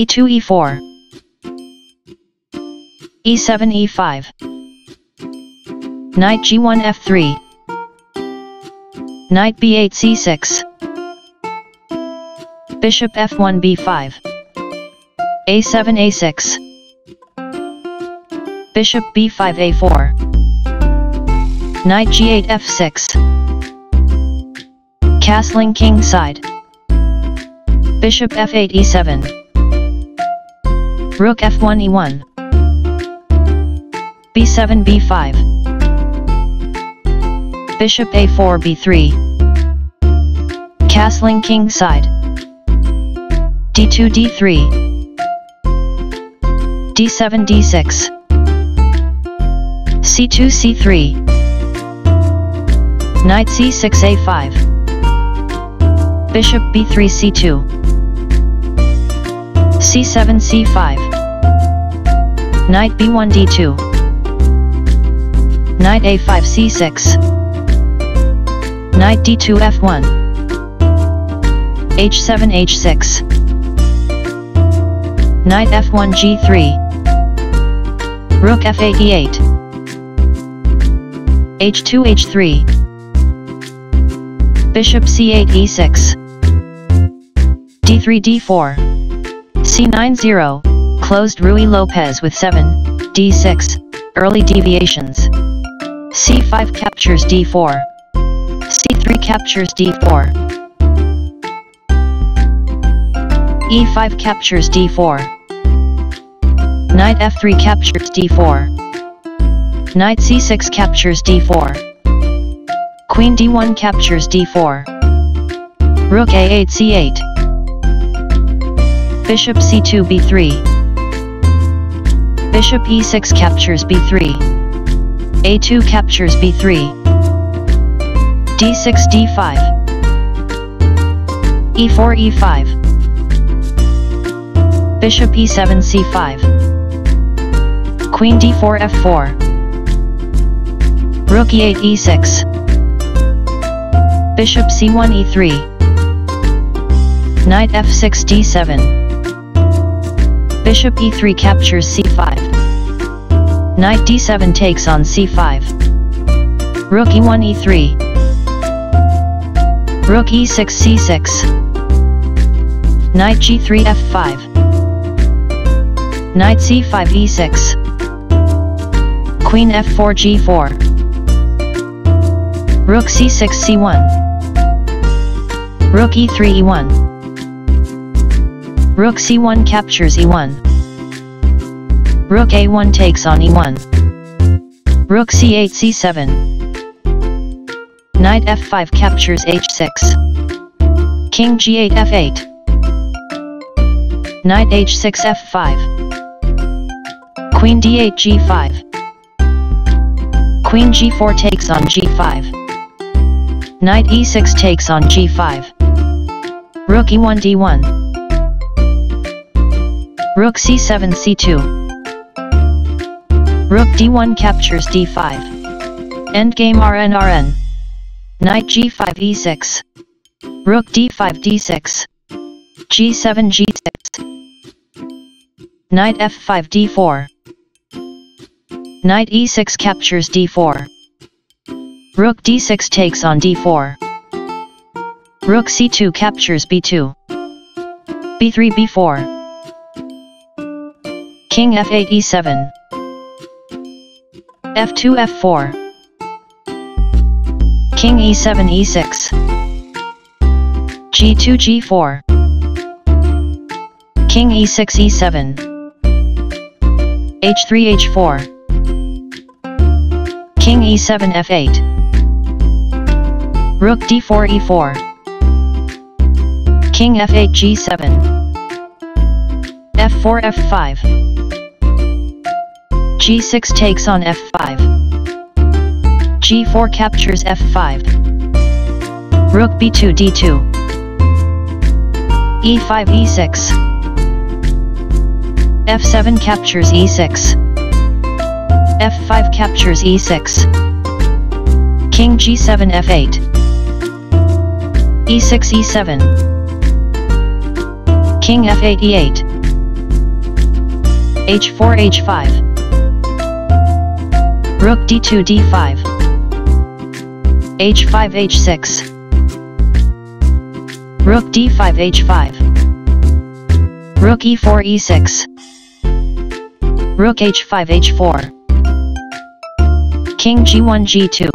e2 e4 e7 e5 Knight g1 f3 Knight b8 c6 Bishop f1 b5 a7 a6 Bishop b5 a4 Knight g8 f6 Castling king side Bishop f8 e7 Rook f1 e1 b7 b5 Bishop a4 b3 Castling king side. D2 d3 d7 d6 c2 c3 Knight c6 a5 Bishop b3 c2 c7 c5 Knight b1 d2 Knight a5 c6 Knight d2 f1 h7 h6 Knight f1 g3 Rook f8 e8 h2 h3 Bishop c8 e6 d3 d4 c9 0 Closed Ruy Lopez with 7 d6 Early deviations. C5 captures d4 c3 captures d4 e5 captures d4 Knight f3 captures d4 Knight c6 captures d4 Queen d1 captures d4 Rook a8 c8 Bishop c2 b3 Bishop e6 captures b3 a2 captures b3 d6 d5 e4 e5 Bishop e7 c5 Queen d4 f4 Rook e8 e6 Bishop c1 e3 Knight f6 d7 Bishop e3 captures c5 Knight d7 takes on c5 Rook e1 e3 Rook e6 c6 Knight g3 f5 Knight c5 e6 Queen f4 g4 Rook c6 c1 Rook e3 e1 Rook c1 captures e1 Rook a1 takes on e1 Rook c8 c7 Knight f5 captures h6 King g8 f8 Knight h6 f5 Queen d8 g5 Queen g4 takes on g5 Knight e6 takes on g5 Rook e1 d1 Rook c7 c2 Rook d1 captures d5 Endgame Rn Rn Knight g5 e6 Rook d5 d6 g7 g6 Knight f5 d4 Knight e6 captures d4 Rook d6 takes on d4 Rook c2 captures b2 b3 b4 King f8 e7 f2 f4 King e7 e6 g2 g4 King e6 e7 h3 h4 King e7 f8 Rook d4 e4 King f8 g7 f4 f5 g6 takes on f5 g4 captures f5 Rook b2 d2 e5 e6 f7 captures e6 f5 captures e6 King g7 f8 e6 e7 King f8 e8 h4 h5 Rook d2 d5 h5 h6 Rook d5 h5 Rook e4 e6 Rook h5 h4 King g1 g2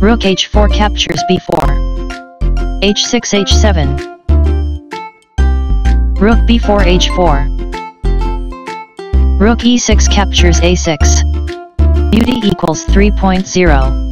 Rook h4 captures b4 h6 h7 Rook b4 h4 Rook e6 captures a6 Beauty equals 3.0